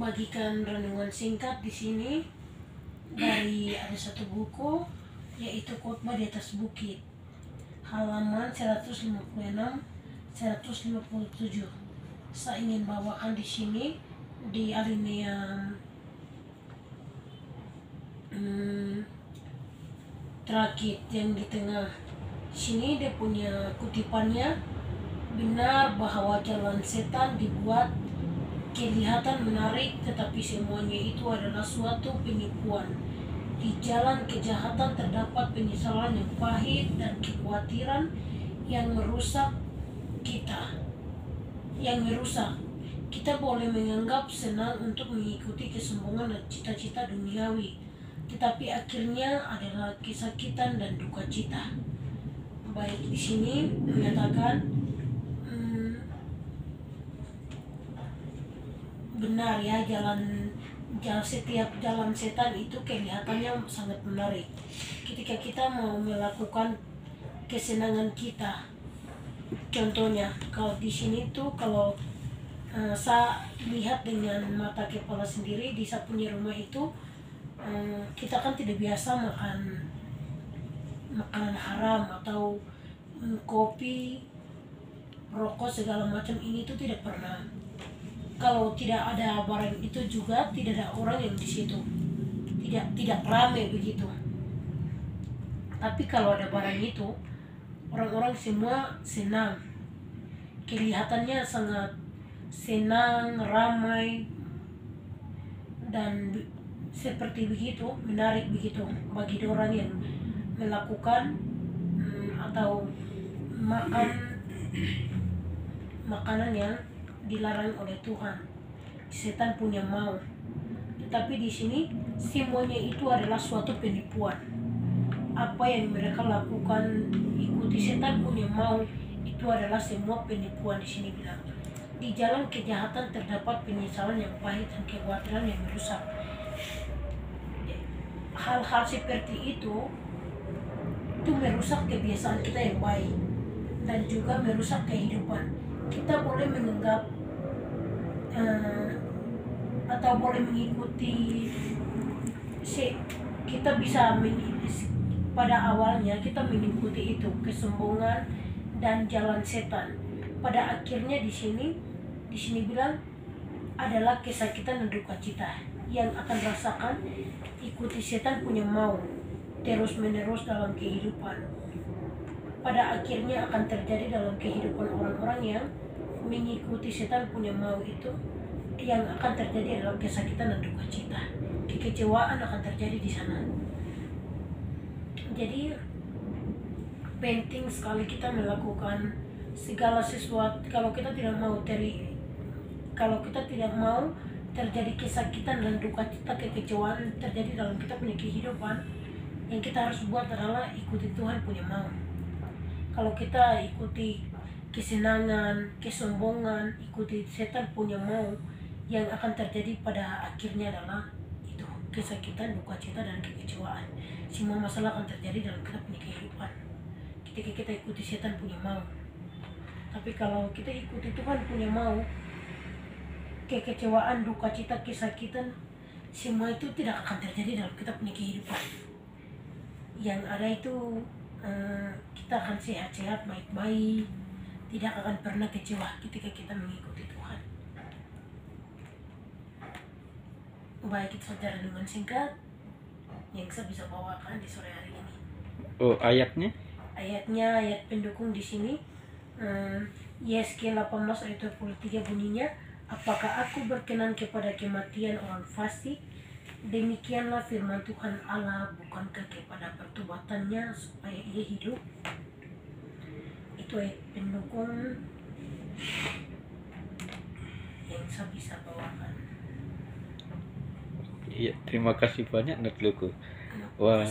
bagikan renungan singkat di sini. Dari ada satu buku yaitu khotbah di atas bukit. Halaman 156 157 saya ingin bawakan di sini di alinea hmm, terakhir yang di tengah sini. Dia punya kutipannya benar bahwa jalan setan dibuat kelihatan menarik tetapi semuanya itu adalah suatu penipuan. Di jalan kejahatan terdapat penyesalan yang pahit dan kekhawatiran yang merusak kita. Yang merusak. Kita boleh menganggap senang untuk mengikuti kesombongan dan cita-cita duniawi tetapi akhirnya adalah kesakitan dan duka cita. Baik di sini menyatakan hmm, benar ya jalan jalan setiap jalan setan itu kelihatannya sangat menarik. Ketika kita mau melakukan kesenangan kita contohnya kalau di sini tuh kalau uh, saya lihat dengan mata kepala sendiri di saya punya rumah itu uh, kita kan tidak biasa makan makanan haram atau um, kopi rokok segala macam ini tuh tidak pernah kalau tidak ada barang itu juga tidak ada orang yang di situ. Tidak tidak ramai begitu. Tapi kalau ada barang itu orang-orang semua senang. Kelihatannya sangat senang ramai dan seperti begitu menarik begitu bagi orang yang melakukan hmm, atau makan makanan yang dilarang oleh Tuhan. Setan punya mau. Tetapi di sini semuanya itu adalah suatu penipuan. Apa yang mereka lakukan ikuti setan punya mau itu adalah semua penipuan di sini bilang. Di jalan kejahatan terdapat penyesalan yang pahit dan kekhawatiran yang merusak. Hal-hal seperti itu itu merusak kebiasaan kita yang baik dan juga merusak kehidupan. Kita boleh menganggap uh, atau boleh mengikuti si kita bisa pada awalnya kita mengikuti itu kesombongan dan jalan setan. Pada akhirnya di sini di sini bilang adalah kesakitan dan duka cita yang akan rasakan ikuti setan punya mau terus menerus dalam kehidupan. Pada akhirnya akan terjadi dalam kehidupan orang-orang yang mengikuti setan punya mau itu yang akan terjadi adalah kesakitan dan duka cita. Kekecewaan akan terjadi di sana. Jadi penting sekali kita melakukan segala sesuatu kalau kita tidak mau teri kalau kita tidak mau terjadi kesakitan dan duka cita kekecewaan terjadi dalam kita punya kehidupan yang kita harus buat adalah ikuti Tuhan punya mau kalau kita ikuti kesenangan kesombongan ikuti setan punya mau yang akan terjadi pada akhirnya adalah itu kesakitan duka cita dan kekecewaan. Semua masalah akan terjadi dalam kita punya kehidupan. Ketika kita ikuti setan punya mau. Tapi kalau kita ikuti Tuhan punya mau kekecewaan duka cita kesakitan semua itu tidak akan terjadi dalam kita punya kehidupan. Yang ada itu uh, kita akan sehat-sehat baik-baik tidak akan pernah kecewa ketika kita mengikuti Tuhan. Baik itu saja dengan singkat yang saya bisa bawakan di sore hari ini. Oh ayatnya? Ayatnya ayat pendukung di sini. Um, Yeskel 18 ayat 23 bunyinya apakah aku berkenan kepada kematian orang fasik? Demikianlah firman Tuhan Allah bukankah kepada pertobatannya supaya ia hidup Ayat pendukung yang saya bisa bawakan Iya, terima kasih banyak. Terima Wah.